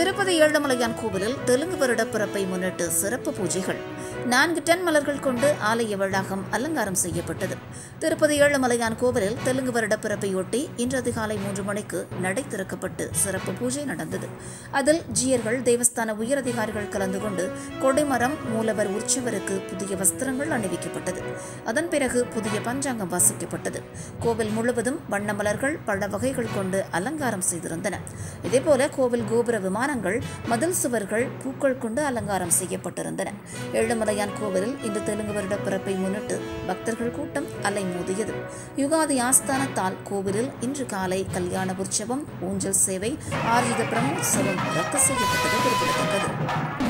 திருப்பதி ஏழுமலையான் கோவிலில் தெலுங்கு வருட பிறப்பை முன்னிட்டு சிறப்பு பூஜைகள். நான்கு டன் மலர்கள் கொண்டு ஆலய வளாகம் அலங்காரம் செய்யப்பட்டது. திருப்பதி ஏழுமலையான் கோவிலில் தெலுங்கு வருட பிறப்பையொட்டி இன்று அதிகாலை மூன்று மணிக்கு நடை திறக்கப்பட்டு சிறப்பு பூஜை நடந்தது. அதில் ஜியர்கள் தேவஸ்தான உயரதிகாரிகள் கலந்து கொண்டு கொடைமரம் மூலவர் உற்சவருக்கு புதிய வஸ்திரங்கள் அணிவிக்கப்பட்டது. அதன் பிறகு புதிய பஞ்சாங்கம் வாசிக்கப்பட்டது. கோவில் முழுவதும் வண்ண மலர்கள் பழ வகைகள் கொண்டு அலங்காரம் செய்திருந்தன. இதேபோல கோவில் கோபுர விமான விமானங்கள் மதில் சுவர்கள் பூக்கள் கொண்டு அலங்காரம் செய்யப்பட்டிருந்தன. ஏழுமலையான் கோவிலில் இன்று தெலுங்கு வருட பிறப்பை முன்னிட்டு பக்தர்கள் கூட்டம் அலைமோதியது. யுகாதி ஆஸ்தானத்தால் கோவிலில் இன்று காலை கல்யாண உற்சவம் ஊஞ்சல் சேவை ஆர்ஜித பிரம்மோற்சவம் ரத்து செய்யப்பட்டது குறிப்பிடத்தக்கது.